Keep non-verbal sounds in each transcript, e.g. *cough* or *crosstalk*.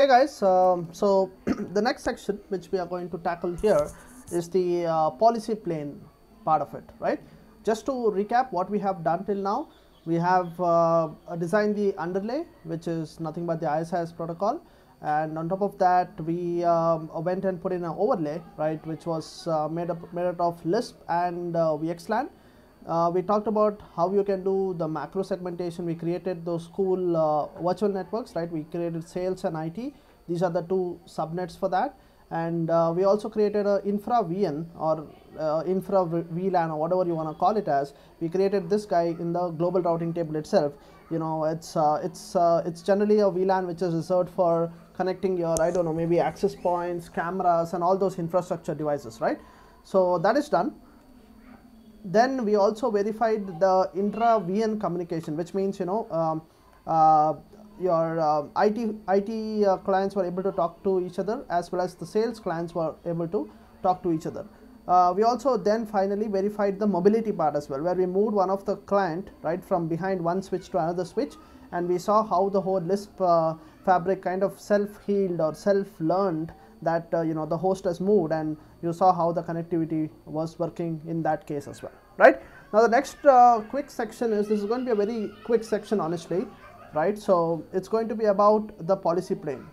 Hey guys, um, so *clears throat* the next section which we are going to tackle here is the uh, policy plane part of it, right? Just to recap what we have done till now, we have uh, designed the underlay which is nothing but the ISIS protocol and on top of that we um, went and put in an overlay, right, which was uh, made up made out of Lisp and uh, VXLAN uh, we talked about how you can do the macro segmentation. We created those cool uh, virtual networks, right? We created sales and IT. These are the two subnets for that. And uh, we also created a infra VN or uh, infra VLAN or whatever you want to call it as. We created this guy in the global routing table itself. You know, it's uh, it's uh, it's generally a VLAN which is reserved for connecting your I don't know maybe access points, cameras, and all those infrastructure devices, right? So that is done then we also verified the intra VN communication, which means you know um, uh, your uh, IT IT uh, clients were able to talk to each other as well as the sales clients were able to talk to each other. Uh, we also then finally verified the mobility part as well, where we moved one of the client right from behind one switch to another switch, and we saw how the whole Lisp uh, fabric kind of self-healed or self-learned that uh, you know the host has moved and you saw how the connectivity was working in that case as well right? Now the next uh, quick section is this is going to be a very quick section honestly right? So it's going to be about the policy plane.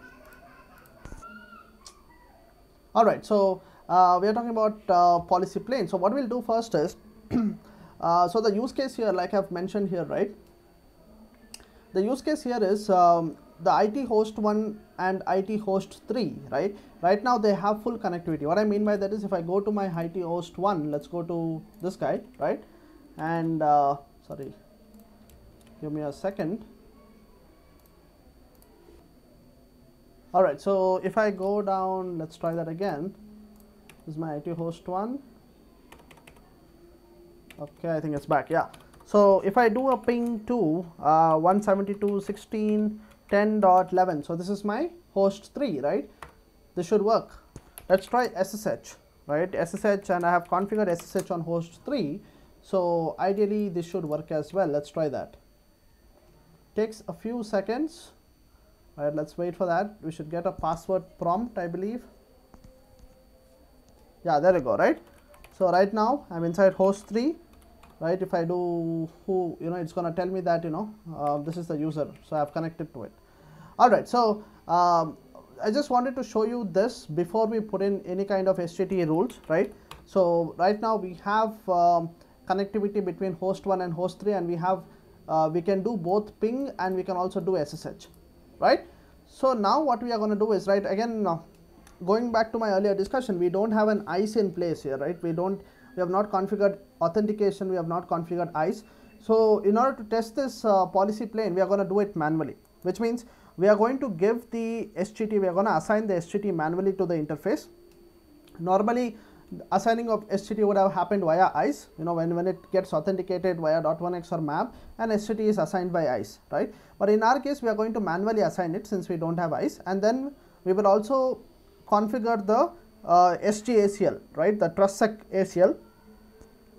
All right so uh, we are talking about uh, policy plane. So what we'll do first is *clears throat* uh, so the use case here like i've mentioned here right? The use case here is um, the IT host 1 and IT host 3 right? Right now they have full connectivity. What I mean by that is if I go to my IT host 1 let's go to this guy right? And uh, sorry give me a second. Alright so if I go down let's try that again. This is my IT host 1 okay I think it's back yeah. So if I do a ping to uh, 172.16 10.11 so this is my host 3 right? This should work. Let's try SSH right? SSH and I have configured SSH on host 3 so ideally this should work as well. Let's try that. Takes a few seconds. All right let's wait for that. We should get a password prompt I believe. Yeah there you go right? So right now I'm inside host 3 right? If I do who you know it's gonna tell me that you know uh, this is the user so I've connected to it. All right so um, I just wanted to show you this before we put in any kind of HTTP rules right? So right now we have um, connectivity between host 1 and host 3 and we have uh, we can do both ping and we can also do SSH right? So now what we are going to do is right again uh, going back to my earlier discussion we don't have an ISE in place here right? We don't we have not configured authentication we have not configured ISE so in order to test this uh, policy plane we are going to do it manually which means we are going to give the SGT we are going to assign the SGT manually to the interface. Normally assigning of SGT would have happened via ISE you know when, when it gets authenticated via .1x or MAB and SGT is assigned by ISE right? But in our case we are going to manually assign it since we don't have ISE and then we will also configure the uh, SGACL right? The TrustSec ACL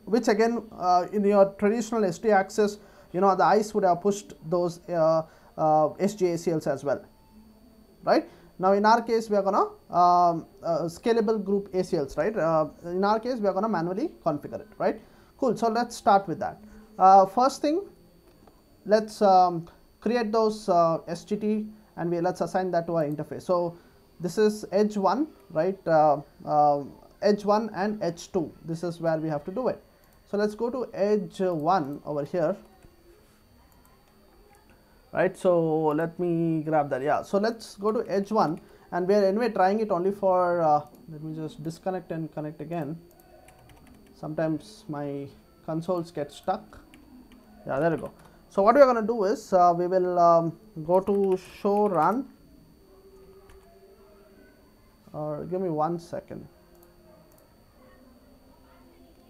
which again uh, in your traditional SD access you know the ISE would have pushed those uh, uh, as well right? Now in our case we are gonna um, uh, scalable group ACLs right? Uh, in our case we are gonna manually configure it right? Cool so let's start with that. Uh, first thing let's um, create those uh, SGT and we let's assign that to our interface. So this is edge 1 right? Edge 1 and edge 2 this is where we have to do it so let's go to edge 1 over here. Right? So let me grab that. Yeah. So let's go to edge 1 and we are anyway trying it only for uh, let me just disconnect and connect again. Sometimes my consoles get stuck. Yeah there we go. So what we are going to do is uh, we will um, go to show run. Or give me one second.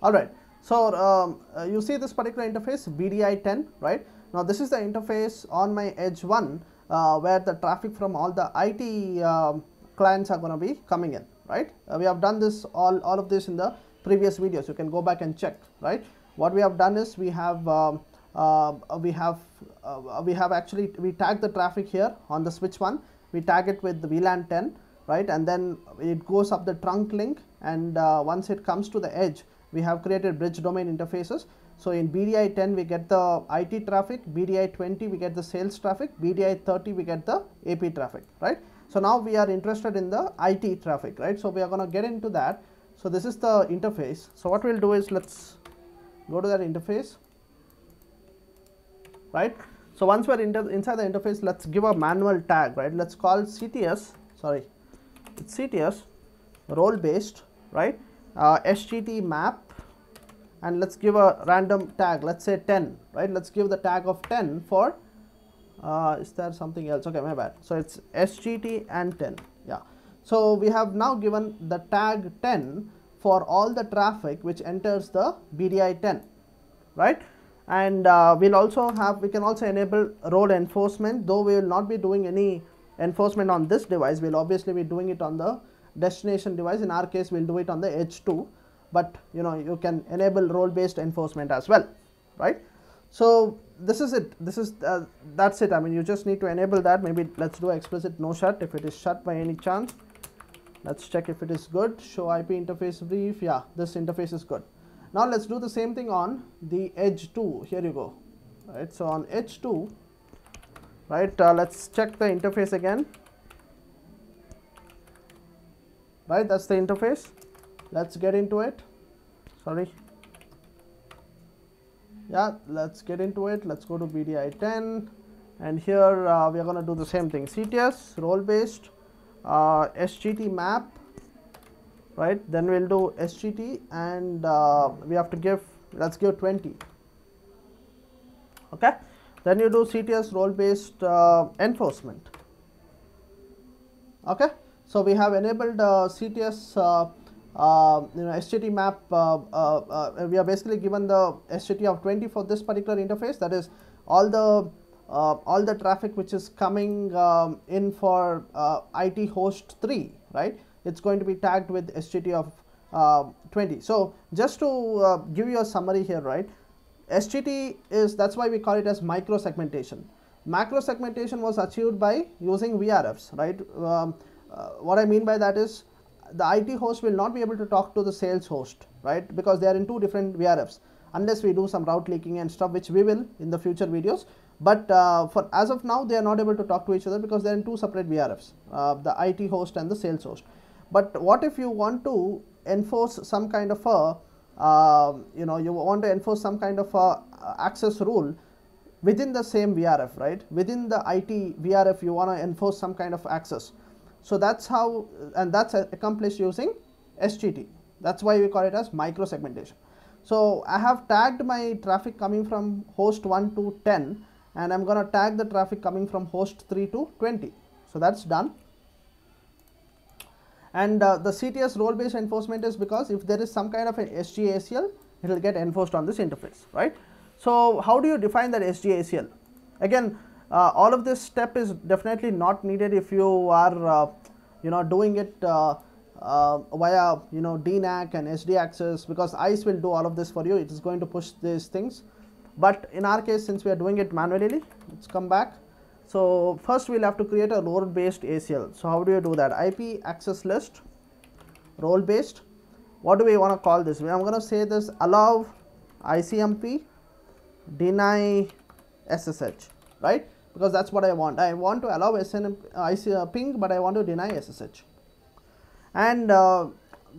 All right so um, uh, you see this particular interface bdi 10 right now this is the interface on my edge 1 uh, where the traffic from all the IT uh, clients are going to be coming in, right. Uh, we have done this all, all of this in the previous videos, you can go back and check, right. What we have done is we have um, uh, we have uh, we have actually we tag the traffic here on the switch 1, we tag it with the VLAN 10 right and then it goes up the trunk link and once it comes to the edge we have created bridge domain interfaces so in BDI 10 we get the IT traffic, BDI 20 we get the sales traffic, BDI 30 we get the AP traffic, right. So now we are interested in the IT traffic, right. So we are going to get into that. So this is the interface. So what we'll do is let's go to that interface, right. So once we're inside the interface, let's give a manual tag, right. Let's call CTS, sorry, it's CTS role based, right. Uh, SGT map. And let's give a random tag. Let's say 10 right? Let's give the tag of 10 for uh, is there something else? Okay my bad. So it's sgt and 10 yeah. So we have now given the tag 10 for all the traffic which enters the bdi 10 right? And uh, we'll also have we can also enable role enforcement. Though we will not be doing any enforcement on this device we'll obviously be doing it on the destination device in our case we'll do it on the edge 2 but you know you can enable role based enforcement as well right? So this is it. This is uh, that's it. I mean you just need to enable that. Maybe let's do explicit no shut. If it is shut by any chance let's check if it is good. Show ip interface brief. Yeah this interface is good. Now let's do the same thing on the edge 2 here you go. Right so on edge 2 right? Uh, let's check the interface again right that's the interface. Let's get into it. Sorry. Yeah let's get into it. Let's go to BDI 10 and here uh, we are going to do the same thing. CTS role based uh, SGT map. Right then we'll do SGT and uh, we have to give let's give 20 okay? Then you do CTS role based uh, enforcement. Okay so we have enabled uh, CTS uh, uh, you know SGT map uh, uh, uh, we are basically given the SGT of 20 for this particular interface. That is all the all the traffic which is coming um, in for IT host 3 right? It's going to be tagged with SGT of 20 so just to give you a summary here right? SGT is that's why we call it as micro segmentation. Macro segmentation was achieved by using VRFs right? Um, what I mean by that is the IT host will not be able to talk to the sales host, right? Because they are in two different VRFs unless we do some route leaking and stuff, which we will in the future videos. But uh, for as of now, they are not able to talk to each other because they are in two separate VRFs, uh, the IT host and the sales host. But what if you want to enforce some kind of a, uh, you know, you want to enforce some kind of a access rule within the same VRF, right? Within the IT VRF, you want to enforce some kind of access so that's how, and that's accomplished using SGT. That's why we call it as micro segmentation. So I have tagged my traffic coming from host 1 to 10 and I'm going to tag the traffic coming from host 3 to 20. So that's done. And uh, the CTS role based enforcement is because if there is some kind of an SGACL, it will get enforced on this interface, right? So how do you define that SGACL? Again, uh, all of this step is definitely not needed if you are uh, you know doing it uh, uh via you know DNAC and SD access because ISE will do all of this for you. It is going to push these things. But in our case since we are doing it manually let's come back. So first we'll have to create a role based ACL so how do you do that? IP access list role based what do we want to call this? I'm going to say this allow ICMP deny SSH right because that's what I want. I want to allow SNM, IC, uh, ping, but I want to deny SSH. And uh,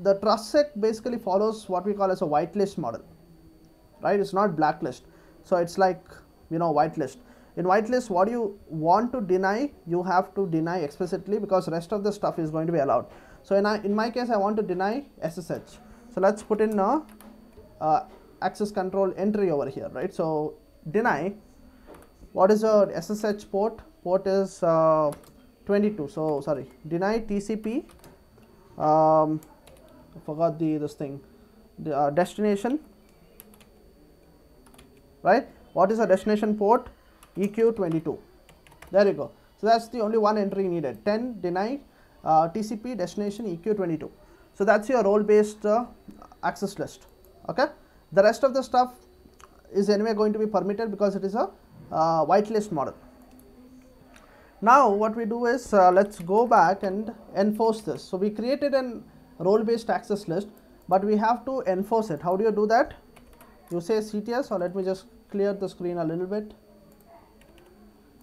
the TrustSec basically follows what we call as a whitelist model, right? It's not blacklist. So it's like, you know, whitelist. In whitelist, what you want to deny, you have to deny explicitly because rest of the stuff is going to be allowed. So in, I, in my case, I want to deny SSH. So let's put in a uh, access control entry over here, right? So deny what is a SSH port? Port is uh, 22. So sorry, deny TCP. Um, I forgot the this thing. The uh, destination. Right? What is a destination port? EQ22. There you go. So that's the only one entry needed. 10 deny uh, TCP destination EQ22. So that's your role based uh, access list. Okay. The rest of the stuff is anyway going to be permitted because it is a uh, whitelist model. Now what we do is uh, let's go back and enforce this. So we created an role based access list but we have to enforce it. How do you do that? You say CTS or let me just clear the screen a little bit.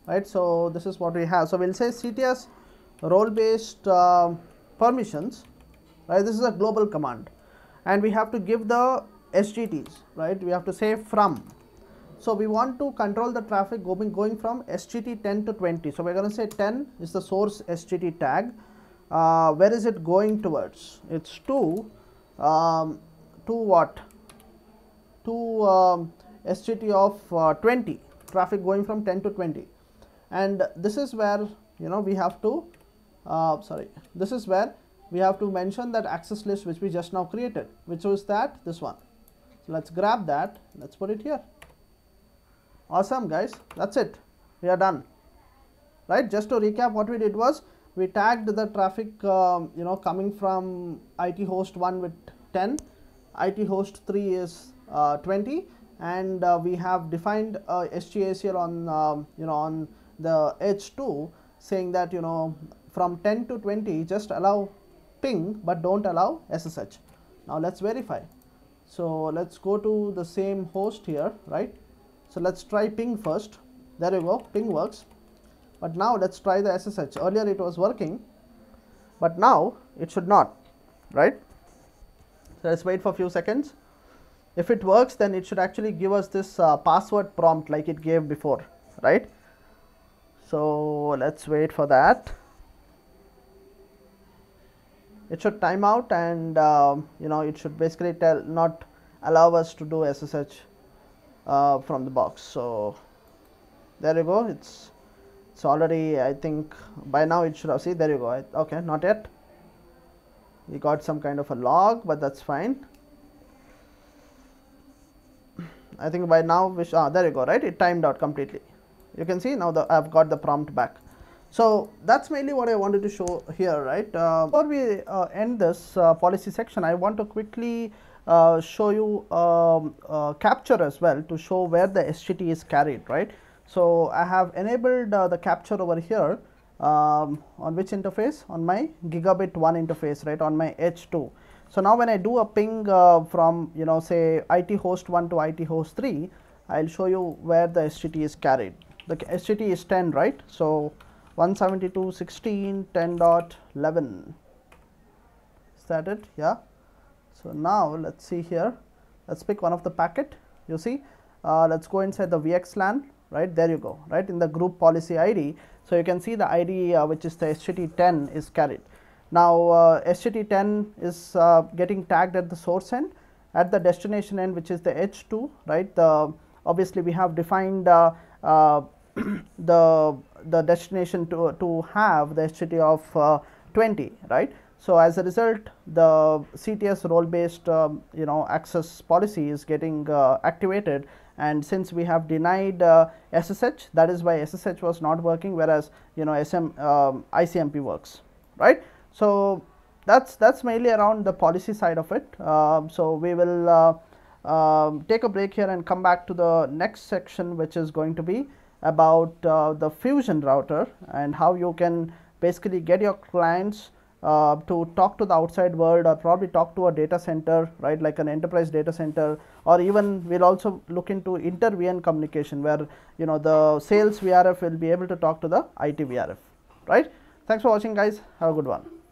Right, so this is what we have. So we'll say CTS role based uh, permissions, right? This is a global command and we have to give the SGTs, right? We have to say from so we want to control the traffic going, going from SGT 10 to 20. So we're going to say 10 is the source SGT tag. Uh, where is it going towards? It's to, um, to what? To um, of uh, 20, traffic going from 10 to 20. And this is where, you know, we have to, uh, sorry, this is where we have to mention that access list which we just now created, which was that, this one. So let's grab that, let's put it here awesome guys. That's it. We are done. Right? Just to recap what we did was we tagged the traffic um, you know coming from IT host 1 with 10 IT host 3 is uh, 20 and uh, we have defined uh, SGACL on um, you know on the edge 2 saying that you know from 10 to 20 just allow ping but don't allow SSH now let's verify. So let's go to the same host here right so let's try ping first. There you go, ping works. But now let's try the SSH. Earlier it was working, but now it should not, right? So let's wait for a few seconds. If it works, then it should actually give us this uh, password prompt like it gave before, right? So let's wait for that. It should time out and um, you know it should basically tell not allow us to do SSH uh, from the box. So there you go. It's it's already I think by now it should have see there you go. I, okay not yet. We got some kind of a log but that's fine. I think by now we ah, there you go right? It timed out completely. You can see now the I've got the prompt back so that's mainly what I wanted to show here right uh, before we uh, end this uh, policy section I want to quickly uh, show you um, capture as well to show where the SGT is carried, right. So, I have enabled uh, the capture over here um, on which interface on my gigabit 1 interface right on my edge 2. So, now when I do a ping uh, from you know say IT host 1 to IT host 3, I will show you where the SGT is carried. The SGT is 10 right. So, 172.16.10.11 is that it? Yeah. So, now let us see here, let us pick one of the packet. You see, uh, let us go inside the VXLAN right there you go. Right in the group policy ID. So, you can see the ID uh, which is the SGT10 is carried. Now, uh, SGT10 is uh, getting tagged at the source end at the destination end which is the edge 2 right the obviously we have defined uh, uh, *clears throat* the the destination to, to have the SGT of 20 right. So, as a result the CTS role based um, you know access policy is getting uh, activated and since we have denied uh, SSH that is why SSH was not working whereas you know SM um, ICMP works right. So, that is that is mainly around the policy side of it. Um, so, we will uh, um, take a break here and come back to the next section which is going to be about uh, the fusion router and how you can basically get your clients uh, to talk to the outside world or probably talk to a data center right like an enterprise data center or even we'll also look into inter VN communication where you know the sales VRF will be able to talk to the IT VRF right. Thanks for watching guys have a good one.